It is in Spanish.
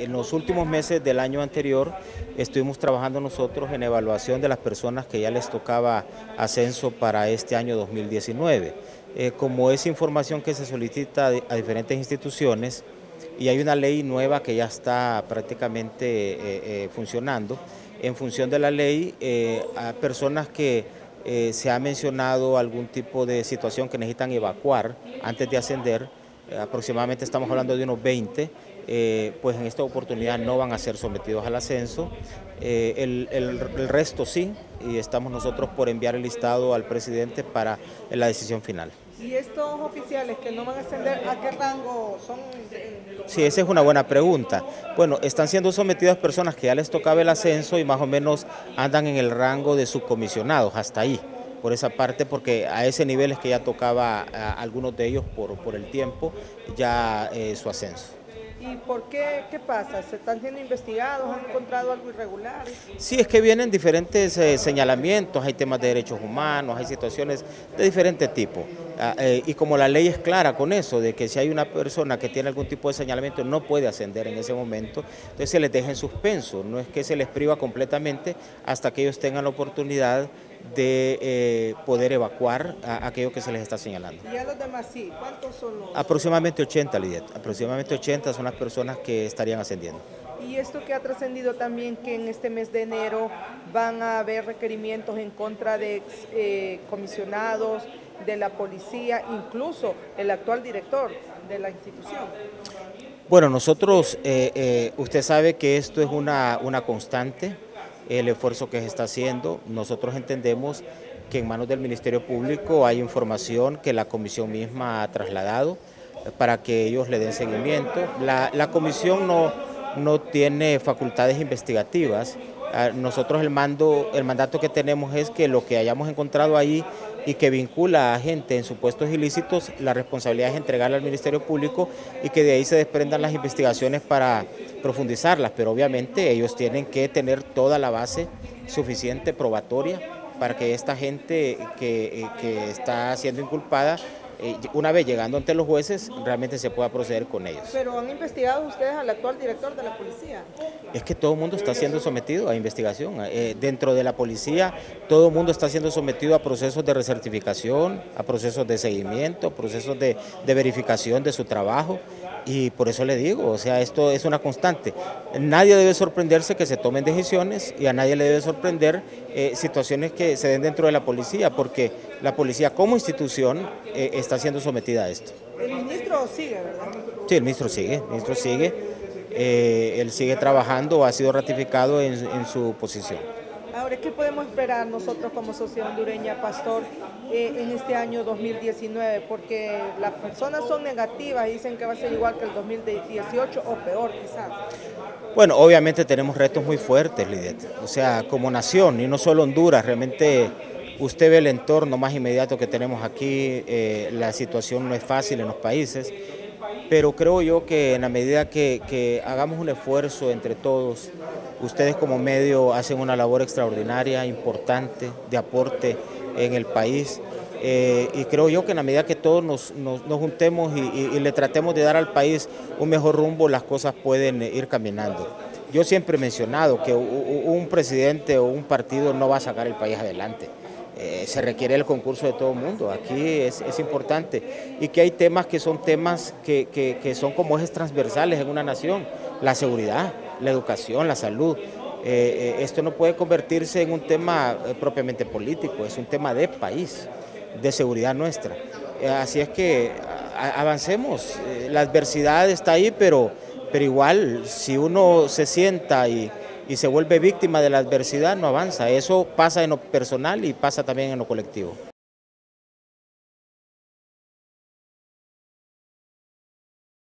En los últimos meses del año anterior estuvimos trabajando nosotros en evaluación de las personas que ya les tocaba ascenso para este año 2019. Eh, como es información que se solicita a diferentes instituciones y hay una ley nueva que ya está prácticamente eh, eh, funcionando, en función de la ley, a personas que se ha mencionado algún tipo de situación que necesitan evacuar antes de ascender, aproximadamente estamos hablando de unos 20, eh, pues en esta oportunidad no van a ser sometidos al ascenso. Eh, el, resto sí, y estamos nosotros por enviar el listado al presidente para la decisión final. ¿Y estos oficiales que no van a ascender, a qué rango son? Sí, esa es una buena pregunta. Bueno, están siendo sometidas personas que ya les tocaba el ascenso y más o menos andan en el rango de subcomisionados, hasta ahí por esa parte, porque a ese nivel es que ya tocaba a algunos de ellos por, por el tiempo ya eh, su ascenso. ¿Y por qué? ¿Qué pasa? ¿Se están siendo investigados? ¿Han encontrado algo irregular? Sí, es que vienen diferentes eh, señalamientos, hay temas de derechos humanos, hay situaciones de diferente tipo. Ah, eh, y como la ley es clara con eso, de que si hay una persona que tiene algún tipo de señalamiento no puede ascender en ese momento, entonces se les deja en suspenso, no es que se les priva completamente hasta que ellos tengan la oportunidad de eh, poder evacuar a aquello que se les está señalando. ¿Y a los demás sí? ¿Cuántos son los...? Aproximadamente 80, Lidia. Aproximadamente 80 son las personas que estarían ascendiendo. Y esto que ha trascendido también que en este mes de enero van a haber requerimientos en contra de eh, comisionados, de la policía, incluso el actual director de la institución. Bueno, nosotros, eh, usted sabe que esto es una, una constante, el esfuerzo que se está haciendo. Nosotros entendemos que en manos del Ministerio Público hay información que la comisión misma ha trasladado para que ellos le den seguimiento. La, comisión no, no tiene facultades investigativas. Ah, nosotros el, mando, el mandato que tenemos es que lo que hayamos encontrado ahí y que vincula a gente en supuestos ilícitos, la responsabilidad es entregarla al Ministerio Público y que de ahí se desprendan las investigaciones para profundizarlas, pero obviamente ellos tienen que tener toda la base suficiente probatoria para que esta gente que, que está siendo inculpada eh, una vez llegando ante los jueces, realmente se pueda proceder con ellos. ¿Pero han investigado ustedes al actual director de la policía? Es que todo el mundo está siendo sometido a investigación. Eh, dentro de la policía, todo el mundo está siendo sometido a procesos de recertificación, a procesos de seguimiento, procesos de, de verificación de su trabajo. Y por eso le digo, o sea, esto es una constante. Nadie debe sorprenderse que se tomen decisiones y a nadie le debe sorprender eh, situaciones que se den dentro de la policía, porque la policía como institución eh, está siendo sometida a esto. El ministro sigue, ¿verdad? Sí, el ministro sigue, el ministro sigue. Eh, él sigue trabajando, ha sido ratificado en, en su posición. Ahora, ¿qué podemos esperar nosotros como sociedad hondureña, Pastor, eh, en este año 2019? Porque las personas son negativas y dicen que va a ser igual que el 2018 o peor quizás. Bueno, obviamente tenemos retos muy fuertes, Lidet. O sea, como nación, y no solo Honduras, realmente usted ve el entorno más inmediato que tenemos aquí, eh, la situación no es fácil en los países, pero creo yo que en la medida que, hagamos un esfuerzo entre todos, Ustedes como medio hacen una labor extraordinaria, importante, de aporte en el país. Eh, y creo yo que en la medida que todos nos, juntemos y, le tratemos de dar al país un mejor rumbo, las cosas pueden ir caminando. Yo siempre he mencionado que un presidente o un partido no va a sacar el país adelante. Eh, se requiere el concurso de todo el mundo, aquí es, importante. Y que hay temas que son temas que, que son como ejes transversales en una nación, la seguridad, la educación, la salud. Eh, eh, esto no puede convertirse en un tema propiamente político, es un tema de país, de seguridad nuestra. así es que avancemos, la adversidad está ahí, pero, pero igual si uno se sienta y, y se vuelve víctima de la adversidad, no avanza. Eso pasa en lo personal y pasa también en lo colectivo.